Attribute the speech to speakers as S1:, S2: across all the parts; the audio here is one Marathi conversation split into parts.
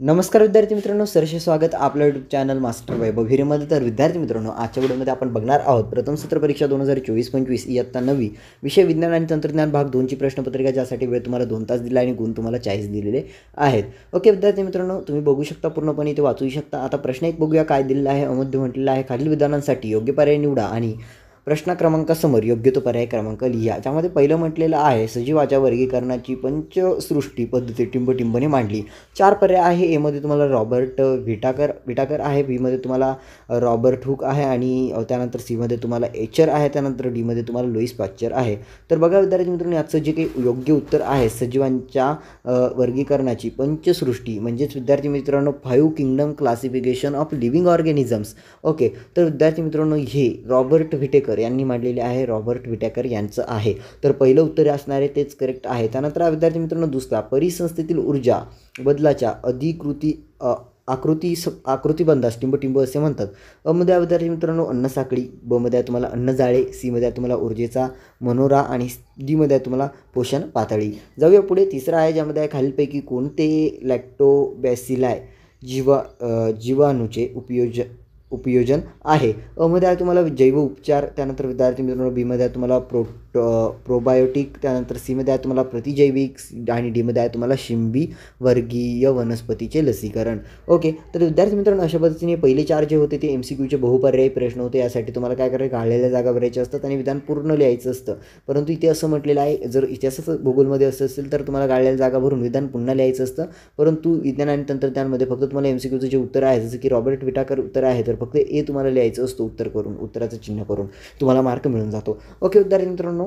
S1: नमस्कार विद्यार्थी मित्रांनो सरसे स्वागत आपलं यूट्यूब चॅनल मास्टर वैभव हिरेमध्ये. तर विद्यार्थी मित्रांनो आजच्या व्हिडिओमध्ये आपण बघणार आहोत प्रथम सत्र परीक्षा दोन हजार चोवीस पंचवीस इयत्ता नवी विषय विज्ञान आणि तंत्रज्ञान भाग दोनची प्रश्नपत्रिका ज्यासाठी वेळ तुम्हाला दोन तास दिला आणि गुण तुम्हाला चाळीस दिलेले आहेत. ओके विद्यार्थी मित्रांनो तुम्ही बघू शकता पूर्णपणे ते वाचू शकता. आता प्रश्न एक बघूया काय दिलेला आहे अमध्य म्हटलेला आहे. खालील विधानांसाठी योग्य पर्याय निवडा आणि प्रश्न क्रमांकासमोर योग्य तो पर्याय क्रमांक लिहा. त्यामध्ये पहिलं म्हटलेलं आहे सजीवाच्या वर्गीकरणाची पंचसृष्टी पद्धती टिंबटिंबने मांडली. चार पर्याय आहे. एमध्ये तुम्हाला रॉबर्ट विटाकर विटाकर आहे. बीमध्ये तुम्हाला रॉबर्ट हुक आहे आणि त्यानंतर सीमध्ये तुम्हाला एचर आहे. त्यानंतर डीमध्ये तुम्हाला लुईस पाच्चर आहे. तर बघा विद्यार्थी मित्रांनो याचं जे काही योग्य उत्तर आहे सजीवांच्या वर्गीकरणाची पंचसृष्टी म्हणजेच विद्यार्थी मित्रांनो five kingdom classification of living organisms. Okay तर विद्यार्थी मित्रांनो हे रॉबर्ट व्हिटेकर यांनी मांडलेले आहे रॉबर्ट विटॅकर यांचं आहे. तर पहिलं उत्तर असणारे तेच करेक्ट आहे. त्यानंतर विद्यार्थी मित्रांनो दुसरा परिसंस्थेतील ऊर्जा बदलाच्या अधिकृती आकृती स आकृतीबंधास टिंब असे म्हणतात. अमध्ये विद्यार्थी मित्रांनो अन्नसाखळी बमध्ये तुम्हाला अन्न जाळे सीमध्ये तुम्हाला ऊर्जेचा मनोरा आणि डीमध्ये तुम्हाला पोषण पातळी. जाऊया पुढे. तिसरा आहे ज्यामध्ये आहे खालीलपैकी कोणते लॅक्टोबॅसिलाय जीवा जीवाणूचे उपयोज उपयोजन आहे. अमध्ये आहे तुम्हाला जैव उपचार त्यानंतर विद्यार्थी मित्रांनो बीमध्ये आहे तुम्हाला प्रो प्रोबायोटिक त्यानंतर सीमध्ये आहे तुम्हाला प्रतिजैविक आणि डीमध्ये आहे तुम्हाला शिंबी वर्गीय वनस्पतीचे लसीकरण. ओके तर विद्यार्थी मित्रांनो अशा पद्धतीने पहिले चार जे होते ते एम सी क्यूचे बहुपर्यायी प्रश्न होते. यासाठी तुम्हाला काय करायचं? काढलेल्या जागा भरायच्या असतात आणि विधान पूर्ण लिहायचं असतं. परंतु इथे असं म्हटलेलं आहे जर इतिहासाचं भूगोलमध्ये असं असेल तर तुम्हाला काढलेल्या जागा भरून विधान पुन्हा लिहायचं असतं. परंतु विज्ञान आणि तंत्रज्ञानमध्ये फक्त तुम्हाला एम सी क्यूचं जे उत्तर आहे जसं की रॉबर्ट विटाकर उत्तर आहे तर फक्त ए तुम्हाला लिहायचं असतं उत्तर करून उत्तराचं चिन्ह करून. तुम्हाला मार्क मिळून जातो. ओके विद्यार्थी मित्रांनो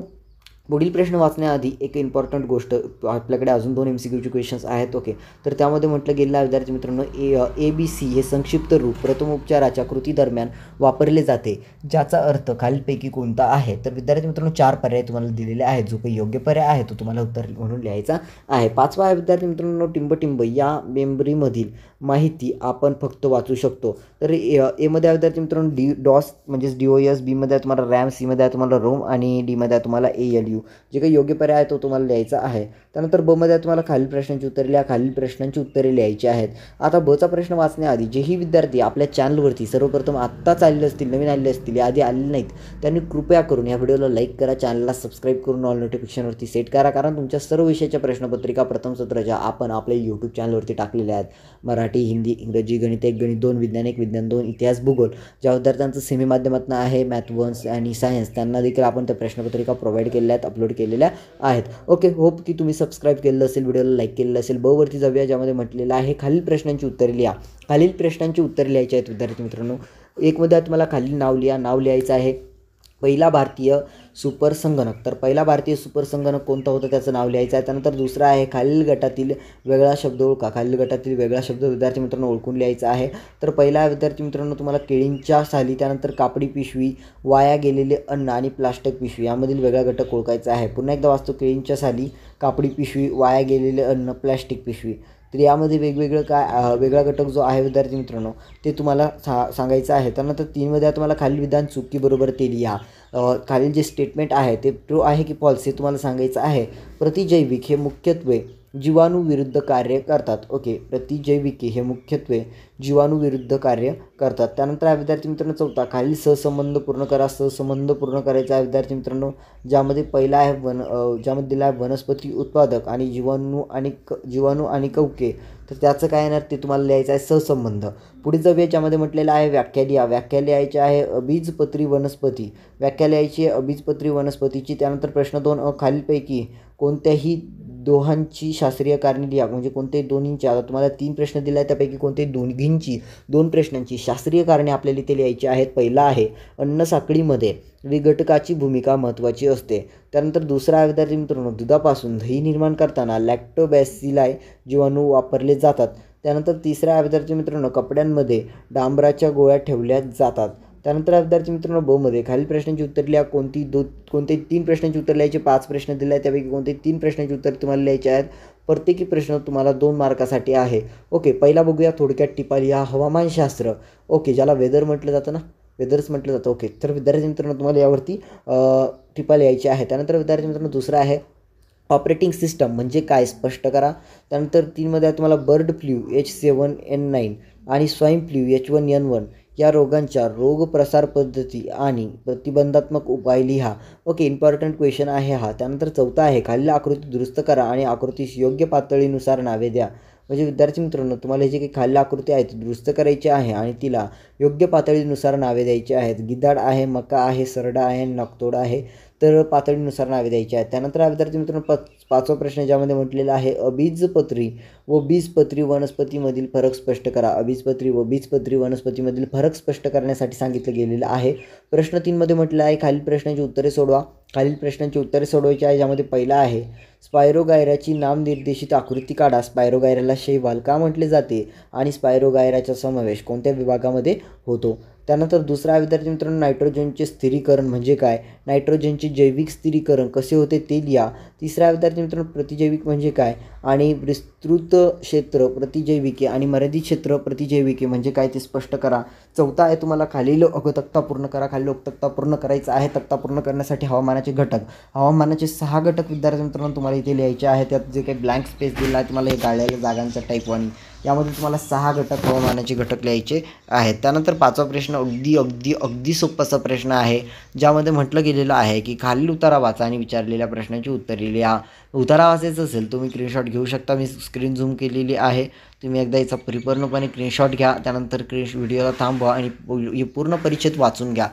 S1: पुढील प्रश्न वाचण्याआधी एक इम्पॉर्टंट गोष्ट आपल्याकडे अजून दोन एम सी क्यूचे क्वेश्चन्स आहेत ओके तर त्यामध्ये म्हटलं गेलेलं आहे विद्यार्थी मित्रांनो ए ए बी सी हे संक्षिप्त रूप प्रथमोपचाराच्या कृती दरम्यान वापरले जाते ज्याचा अर्थ खालीलपैकी कोणता आहे? तर विद्यार्थी मित्रांनो चार पर्याय तुम्हाला दिलेले आहेत जो काही योग्य पर्याय आहे तो तुम्हाला उत्तर म्हणून लिहायचा आहे. पाचवा आहे विद्यार्थी मित्रांनो टिंब टिंब या मेमरीमधील माहिती आपण फक्त वाचू शकतो. तर एमध्ये आहे विद्यार्थी मित्रांनो डी डॉस म्हणजेच डी ओ एस बीमध्ये आहे तुम्हाला रॅम सीमध्ये आहे तुम्हाला रोम आणि डीमध्ये आहे तुम्हाला ए एल यू जे काही योग्य पर्याय आहे तो तुम्हाला लिहायचा आहे. त्यानंतर बमध्ये तुम्हाला खालील प्रश्नांची उत्तरे लिहा. खालील प्रश्नांची उत्तरे लिहायची आहेत. आता बचा प्रश्न वाचण्याआधी जेही विद्यार्थी आपल्या चॅनलवरती सर्वप्रथम आत्ताच आलेले असतील नवीन आलेले असतील आधी आलेले नाहीत त्यांनी कृपया करून या व्हिडिओला लाईक करा चॅनलला सबस्क्राईब करून ऑल नोटिफिकेशनवरती सेट करा. कारण तुमच्या सर्व विषयाच्या प्रश्नपत्रिका प्रथम सत्राच्या आपण आपल्या यूट्यूब चॅनलवरती टाकलेल्या आहेत. मराठी मराठी हिंदी इंग्रजी गणित एक गणित दोन विज्ञान एक विज्ञान दोन इतिहास भूगोल ज्या विद्यार्थ्यांचं सेमी माध्यमातून आहे मॅथ वन्स आणि सायन्स त्यांना देखील आपण त्या प्रश्नपत्रिका प्रोव्हाइड केलेल्या आहेत अपलोड केलेल्या आहेत. ओके होप की तुम्ही सबस्क्राईब केलेलं असेल व्हिडिओला लाईक केलेलं असेल बवरती जाऊया ज्यामध्ये म्हटलेलं आहे खालील प्रश्नांची उत्तरे लिहा. खालील प्रश्नांची उत्तरे लिहायची आहेत विद्यार्थी मित्रांनो. एकमध्ये तुम्हाला खालील नाव लिहा नाव लिहायचं आहे. पहिला भारतीय सुपर संगणक तर पहिला भारतीय सुपर संगणक कोणता होता? त्याचं नाव लिहायचं आहे. त्यानंतर दुसरा आहे खालील गटातील वेगळा शब्द ओळखा. खालील गटातील वेगळा शब्द विद्यार्थी मित्रांनो ओळखून लिहायचा आहे. तर पहिला विद्यार्थी मित्रांनो तुम्हाला केळींच्या साली त्यानंतर कापडी पिशवी वाया गेलेले अन्न आणि प्लास्टिक पिशवी यामधील वेगळा घटक ओळखायचा आहे. पुन्हा एकदा वाचतो. केळींच्या साली कापडी पिशवी वाया गेलेले अन्न प्लॅस्टिक पिशवी. तर यामध्ये वेगवेगळं काय वेगळा घटक जो आहे विद्यार्थी मित्रांनो ते तुम्हाला सा सांगायचं आहे. त्यानंतर तीनमध्ये तुम्हाला खालील विधान चुकीबरोबर ते लिहा खालील जे स्टेटमेंट आहे ते ट्रू आहे की फॉल्स हे तुम्हाला सांगायचं आहे. प्रतिजैविक हे मुख्यत्वे जीवाणूविरुद्ध कार्य करतात. ओके प्रतिजैविके हे मुख्यत्वे जीवाणूविरुद्ध कार्य करतात. त्यानंतर आहे विद्यार्थी मित्रांनो चौथा खालील सहसंबंध पूर्ण करा. सहसंबंध पूर्ण करायचा आहे विद्यार्थी मित्रांनो ज्यामध्ये पहिला आहे वन ज्यामध्ये दिला आहे वनस्पती उत्पादक आणि जीवाणू आणि क जीवाणू आणि कवके. तर त्याचं काय येणार? ते तुम्हाला लिहायचं आहे सहसंबंध. पुढे जाऊया ज्यामध्ये म्हटलेलं आहे व्याख्या लिहा व्याख्या लिहायची आहे अबीजपत्री वनस्पती. व्याख्या लिहायची आहे अबीजपत्री वनस्पतीची. त्यानंतर प्रश्न दोन खालीलपैकी कोणत्याही दोहांची शास्त्रीय कारणे लिहा म्हणजे कोणते दोन्हींची. आता तुम्हाला तीन प्रश्न दिला आहे त्यापैकी कोणते दोन्हींची दोन प्रश्नांची शास्त्रीय कारणे आपल्याला इथे लिहायची आहेत. पहिला आहे अन्न साखळीमध्ये विघटकाची भूमिका महत्त्वाची असते. त्यानंतर दुसरा विद्यार्थी मित्रांनो दुधापासून दही निर्माण करताना लॅक्टोबॅसिलाय जीवाणू वापरले जातात. त्यानंतर तिसऱ्या विद्यार्थी मित्रांनो कपड्यांमध्ये डांबराच्या गोळ्या ठेवल्या जातात. त्यानंतर विद्यार्थी मित्रांनो बोमध्ये खालील प्रश्नांची उत्तर लिहा. कोणती दो कोणते तीन प्रश्नांची उत्तर लिहायचे? पाच प्रश्न दिले आहेत. त्यापैकी कोणते तीन प्रश्नांची उत्तर तुम्हाला लिहायचे आहेत? प्रत्येकी प्रश्न तुम्हाला दोन मार्कासाठी आहे. ओके पहिला बघूया. थोडक्यात टिपा लिहा. हवामानशास्त्र. ओके ज्याला वेदर म्हटलं जातं ना? वेदर्स म्हटलं जातं. ओके तर विद्यार्थी मित्रांनो तुम्हाला यावरती टिपा लिहायची आहे. त्यानंतर विद्यार्थी मित्रांनो दुसरा आहे. ऑपरेटिंग सिस्टम म्हणजे काय? स्पष्ट करा. त्यानंतर तीनमध्ये आहे तुम्हाला bird flu H seven N nine आणि swine flu H one N one. या रोगांच्या रोग प्रसार पद्धती आणि प्रतिबंधात्मक उपाय लिहा. ओके इम्पॉर्टंट क्वेश्चन आहे हा. त्यानंतर चौथा आहे खालील आकृती दुरुस्त करा आणि आकृतीस योग्य पातळीनुसार नावे द्या. म्हणजे विद्यार्थी मित्रांनो तुम्हाला हे जे काही खालील आकृती आहे ती दुरुस्त करायची आहे आणि तिला योग्य पातळीनुसार नावे द्यायची आहेत. गिदाड आहे मका आहे सरडा आहे नकतोड आहे तर पातळीनुसार नावे द्यायची आहेत. त्यानंतर विद्यार्थी मित्रांनो प पाचवा प्रश्न ज्यामध्ये म्हटलेला आहे अबीजपत्री व बीजपत्री वनस्पतीमधील फरक स्पष्ट करा. अबीजपत्री व बीजपत्री वनस्पतीमधील फरक स्पष्ट करण्यासाठी सांगितलं गेलेलं आहे. प्रश्न तीनमध्ये म्हटलं आहे खालील प्रश्नांची उत्तरे सोडवा. खालील प्रश्नांची उत्तरे सोडवायची आहे ज्यामध्ये पहिला आहे स्पायरोगायराची नामनिर्देशित आकृती काढा. स्पायरोगायराला शैवाल का म्हटले जाते? आणि स्पायरोगायराचा समावेश कोणत्या विभागामध्ये होतो? त्यानंतर दुसरा विद्यार्थी मित्रांनो नायट्रोजनचे स्थिरीकरण म्हणजे काय? नायट्रोजनचे जैविक स्थिरीकरण कसे होते ते लिहा. तिसरा विद्यार्थी मित्रांनो प्रतिजैविक म्हणजे काय? आणि विस्तृत क्षेत्र प्रतिजैविके आणि मर्यादित क्षेत्र प्रतिजैविके म्हणजे काय ते स्पष्ट करा. चौथा आहे तुम्हाला खालील तक्ता पूर्ण करा खालील तक्ता पूर्ण करायचा आहे तक्ता पूर्ण करण्यासाठी हवामानाचे घटक. हवामानाचे सहा घटक विद्यार्थी मित्रांनो तुम्हाला इथे लिहायचे आहे त्यात जे काही ब्लँक स्पेस दिला आहे तुम्हाला हे गाळलेल्या जागांचा टाईप वन यामध्ये तुम्हाला सहा घटक हवामानाचे घटक लिहायचे आहेत. त्यानंतर पाचवा प्रश्न अगदी अगदी अगदी सोपाचा प्रश्न आहे ज्यामध्ये म्हटलं गेलेलं आहे की खालील उतारा वाचा आणि विचारलेल्या प्रश्नाची उत्तरे लिहा. उतारा वाचायचं असेल तुम्ही स्क्रीनशॉट घेऊ शकता. मी स्क्रीन झूम केलेली आहे. तुम्ही एकदा याचा परिपूर्णपणे स्क्रीनशॉट घ्या. त्यानंतर क्रीन व्हिडिओला थांबवा आणि पूर्ण परिच्छेद वाचून घ्या.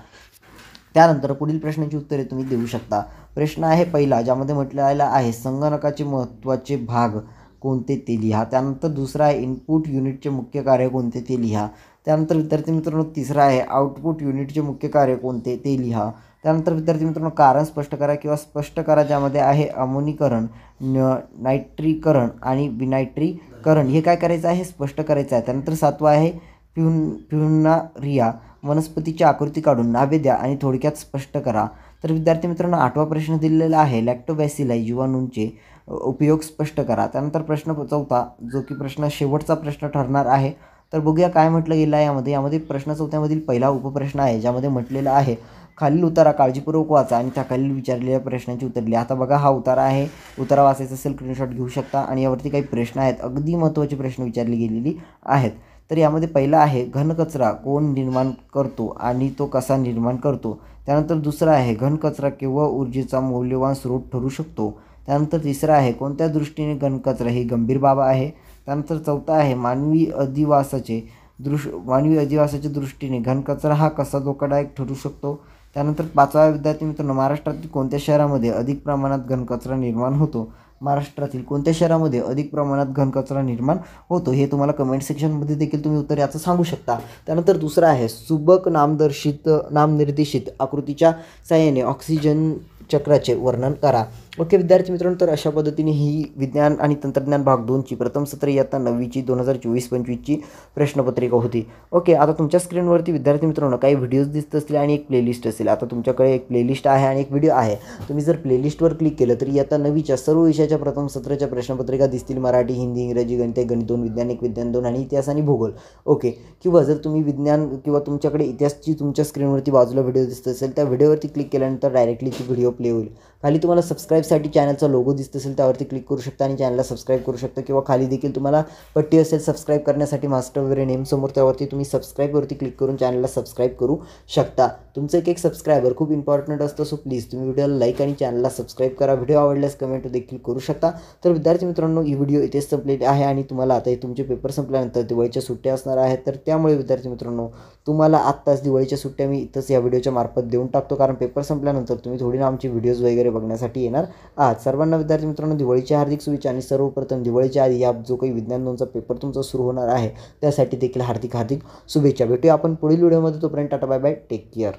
S1: त्यानंतर पुढील प्रश्नाची उत्तरे तुम्ही देऊ शकता. प्रश्न आहे पहिला ज्यामध्ये म्हटलेला आहे संगणकाचे महत्त्वाचे भाग कोणते ते लिहा. त्यानंतर दुसरा आहे इनपुट युनिटचे मुख्य कार्य कोणते ते लिहा. त्यानंतर विद्यार्थी मित्रांनो तिसरा आहे आउटपुट युनिटचे मुख्य कार्य कोणते ते लिहा. त्यानंतर विद्यार्थी मित्रांनो कारण स्पष्ट करा किंवा स्पष्ट करा ज्यामध्ये आहे अमोनीकरण न नायट्रीकरण आणि विनायट्रीकरण. हे काय करायचं आहे? स्पष्ट करायचं आहे. त्यानंतर सातवा आहे प्युन रिया वनस्पतीची आकृती काढून नावे द्या आणि थोडक्यात स्पष्ट करा. तर विद्यार्थी मित्रांनो आठवा प्रश्न दिलेला आहे. लॅक्टोबॅसिलाई जीवाणूंचे उपयोग स्पष्ट करा. त्यानंतर प्रश्न चौथा जो की प्रश्न शेवटचा प्रश्न ठरणार आहे तर बघूया काय म्हटलं गेलं आहे यामध्ये. यामध्ये प्रश्न चौथ्यामधील पहिला उपप्रश्न आहे ज्यामध्ये म्हटलेला आहे खालील उतारा काळजीपूर्वक वाचा आणि त्या खालील विचारलेल्या प्रश्नांची उत्तरली आता बघा हा उतारा आहे. उतारा वाचायचा असेल स्क्रीनशॉट घेऊ शकता. आणि यावरती काही प्रश्न आहेत. अगदी महत्त्वाचे प्रश्न विचारले गेलेली आहेत. तर यामध्ये पहिला आहे घनकचरा कोण निर्माण करतो आणि तो कसा निर्माण करतो? त्यानंतर दुसरा आहे घनकचरा केव्हा ऊर्जेचा मौल्यवान स्रोत ठरू शकतो? त्यानंतर तिसरा आहे कोणत्या दृष्टीने घनकचरा ही गंभीर बाब आहे? त्यानंतर चौथा आहे मानवी अधिवासाचे दृश मानवी अधिवासाच्या दृष्टीने घनकचरा हा कसा धोकादायक ठरू शकतो? त्यानंतर पाचवा विद्यार्थी मित्रांनो महाराष्ट्रातील कोणत्या शहरामध्ये अधिक प्रमाणात घनकचरा निर्माण होतो? महाराष्ट्रातील कोणत्या शहरामध्ये अधिक प्रमाणात घनकचरा निर्माण होतो? हे तुम्हाला कमेंट सेक्शनमध्ये देखील तुम्ही उत्तर याचं सांगू शकता. त्यानंतर दुसरं आहे सुबक नामदर्शित नामनिर्देशित आकृतीच्या साह्याने ऑक्सिजन चक्राचे वर्णन करा. ओके विद्यार्थी मित्रांनो तर अशा पद्धतीने ही विज्ञान आणि तंत्रज्ञान भाग दोनची प्रथम सत्र इयत्ता नववीची दोन हजार चोवीस पंचवीसची प्रश्नपत्रिका होती. ओके आता तुमच्या स्क्रीनवरती विद्यार्थी मित्रांनो काही व्हिडिओज दिसत असतील आणि एक प्लेलिस्ट असेल. आता तुमच्याकडे एक प्लेलिस्ट आहे आणि एक व्हिडिओ आहे. तुम्ही जर प्लेलिस्टवर क्लिक केलं तर इयत्ता नवीच्या सर्व विषयाच्या प्रथम सत्राच्या प्रश्नपत्रिका दिसतील. मराठी हिंदी इंग्रजी गणित गणित दोन विज्ञान एक विज्ञान दोन आणि इतिहास आणि भूगोल. ओके किंवा जर तुम्ही विज्ञान किंवा तुमच्याकडे इतिहासची तुमच्या स्क्रीनवरती बाजूला व्हिडिओ दिसत असेल त्या व्हिडिओवरती क्लिक केल्यानंतर डायरेक्टली ती व्हिडिओ प्ले होईल. खाली तुम्हाला सबस्क्राईबसाठी चॅनलचा लोगो दिसत असेल त्यावरती क्लिक करू शकता आणि चॅनलला सबस्क्राईब करू शकता. किंवा खाली देखील तुम्हाला पट्टी असेल सबस्क्राईब करण्यासाठी मास्टर वगैरे नेम समोर त्यावरती तुम्ही सबस्क्राईबवरती क्लिक करून चॅनलला सबस्क्राईब करू शकता. तुमचं एक एक सबस्क्रायबर खूप इम्पॉर्टंट असतं सो प्लीज तुम्ही व्हिडिओला लाईक आणि चॅनलला सबस्क्राईब करा. व्हिडिओ आवडल्यास कमेंट देखील करू शकता. तर विद्यार्थी मित्रांनो ही व्हिडिओ इथेच संपलेली आहे आणि तुम्हाला आता तुमचे पेपर संपल्यानंतर दिवाळीच्या सुट्ट्या असणार आहेत. तर त्यामुळे विद्यार्थी मित्रांनो तुम्हाला आत्ताच दिवाळीच्या सुट्ट्या मी इथंच या व्हिडिओच्या मार्फत देऊन टाकतो. कारण पेपर संपल्यानंतर तुम्ही थोडी ना आमची व्हिडिओज वगैरे बघण्यासाठी येणार आहात. सर्वांना विद्यार्थी मित्रांनो दिवाळीच्या हार्दिक शुभेच्छा आणि सर्वप्रथम दिवाळीच्या आधी या जो काही विज्ञान दोनचा पेपर तुमचा सुरू होणार आहे त्यासाठी देखील हार्दिक हार्दिक शुभेच्छा. भेटूया आपण पुढील व्हिडिओमध्ये तोपर्यंत tata bye bye take care